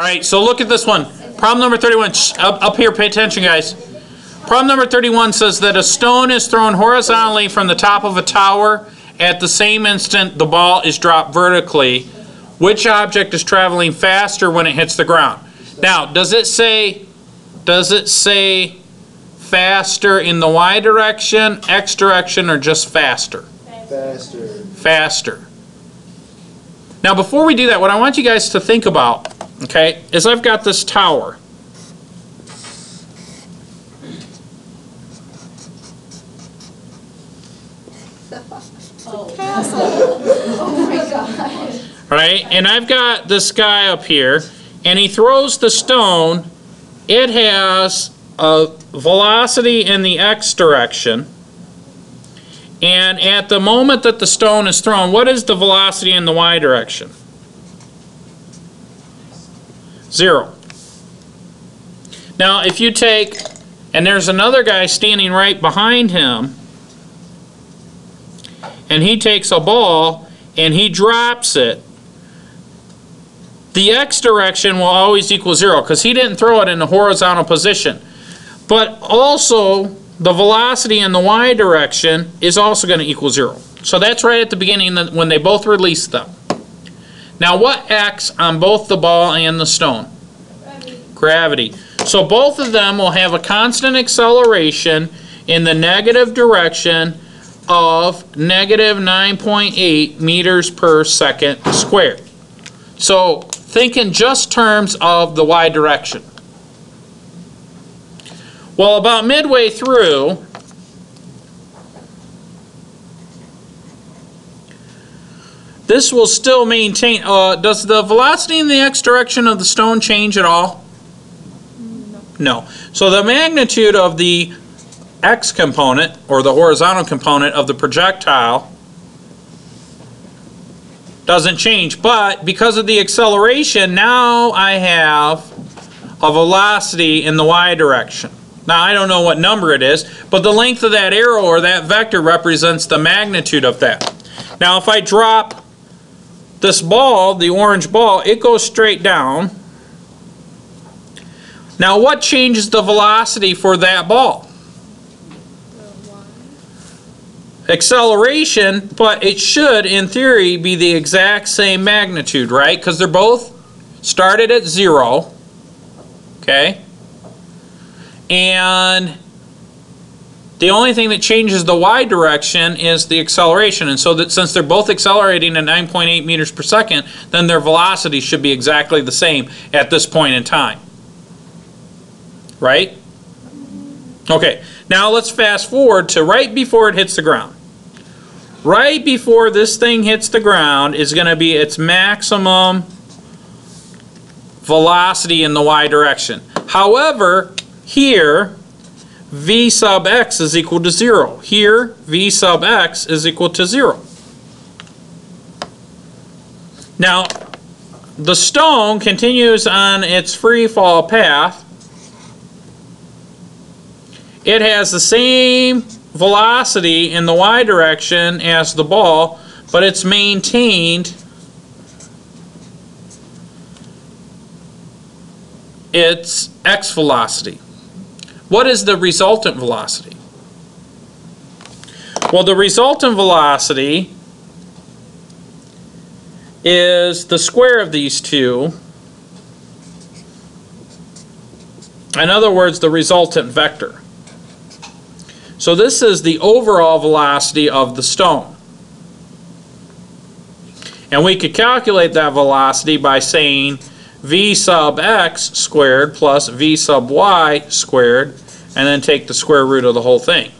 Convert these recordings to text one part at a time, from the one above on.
All right, so look at this one. Problem number 31. Shh, Up, up here, pay attention, guys. Problem number 31 says that a stone is thrown horizontally from the top of a tower. At the same instant, the ball is dropped vertically. Which object is traveling faster when it hits the ground? Now, does it say, does it say faster in the y direction, x direction, or just faster? Faster. faster. Now, before we do that, what I want you guys to think about, okay, is I've got this tower. Right? And I've got this guy up here, and he throws the stone. It has a velocity in the x direction. And at the moment that the stone is thrown, what is the velocity in the y direction? Zero. Now, if you take, and there's another guy standing right behind him, and he takes a ball and he drops it, the x direction will always equal zero because he didn't throw it in a horizontal position. But also, the velocity in the y direction is also going to equal zero. So that's right at the beginning when they both release them. Now, what acts on both the ball and the stone? Gravity. So both of them will have a constant acceleration in the negative direction of negative 9.8 meters per second squared. So think in just terms of the y direction. Well, about midway through, this will still maintain, uh, does the velocity in the x direction of the stone change at all? No. So the magnitude of the x component, or the horizontal component of the projectile, doesn't change, but because of the acceleration, now I have a velocity in the y direction. Now, I don't know what number it is, but the length of that arrow or that vector represents the magnitude of that. Now, if I drop this ball, the orange ball, it goes straight down. Now, what changes the velocity for that ball? Acceleration, but it should, in theory, be the exact same magnitude, right? Because they're both started at zero, okay? And the only thing that changes the y direction is the acceleration. And so that since they're both accelerating at 9.8 meters per second, then their velocity should be exactly the same at this point in time. Right? Okay, now let's fast forward to right before it hits the ground. Right before this thing hits the ground is going to be its maximum velocity in the y direction. However, here, v sub x is equal to 0. Here, v sub x is equal to 0. Now, the stone continues on its free fall path. It has the same velocity in the y direction as the ball, but it's maintained its x velocity. What is the resultant velocity? Well, the resultant velocity is the square of these two. In other words, the resultant vector. So this is the overall velocity of the stone. And we could calculate that velocity by saying v sub x squared plus v sub y squared, and then take the square root of the whole thing.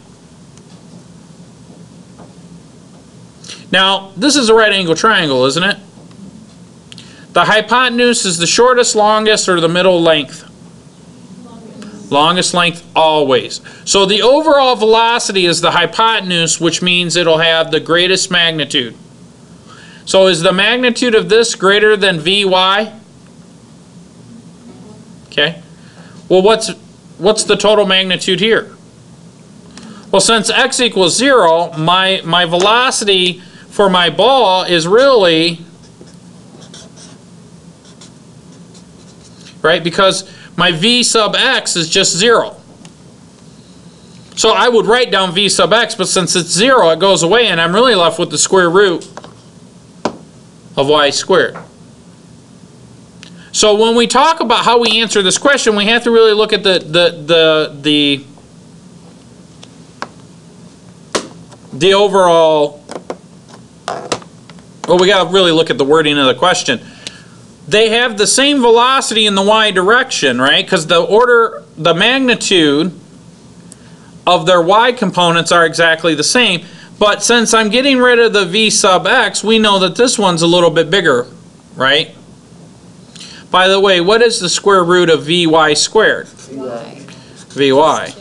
Now, this is a right angle triangle, isn't it? The hypotenuse is the shortest, longest, or the middle length? Longest length always. So the overall velocity is the hypotenuse, which means it'll have the greatest magnitude. So is the magnitude of this greater than Vy? Okay. Well, what's what's the total magnitude here? Well, since x equals 0, my, my velocity for my ball is really right? Because my v sub x is just zero. So I would write down v sub x, but since it's zero, it goes away, and I'm really left with the square root of y squared. So when we talk about how we answer this question, we have to really look at the, the, the, the, the overall, well, we gotta really look at the wording of the question. They have the same velocity in the y direction, right? Because the order, the magnitude of their y components are exactly the same. But since I'm getting rid of the v sub x, we know that this one's a little bit bigger, right? By the way, what is the square root of vy squared? Why? Vy.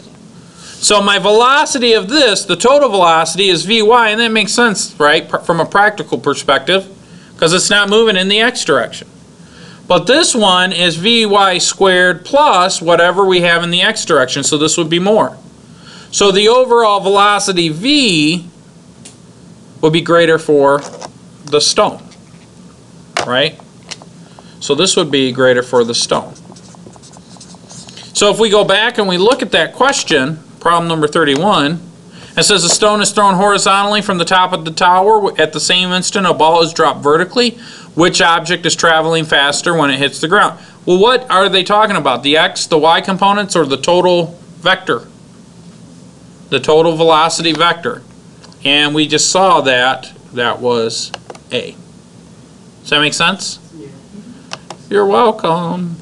So my velocity of this, the total velocity is Vy, and that makes sense, right, pr- from a practical perspective, because it's not moving in the x direction. But this one is Vy squared plus whatever we have in the x direction, so this would be more. So the overall velocity V would be greater for the stone, right? So this would be greater for the stone. So if we go back and we look at that question, problem number 31, it says a stone is thrown horizontally from the top of the tower. At the same instant, a ball is dropped vertically. Which object is traveling faster when it hits the ground? Well, what are they talking about? The x, the y components, or the total vector? The total velocity vector. And we just saw that that was A. Does that make sense? You're welcome.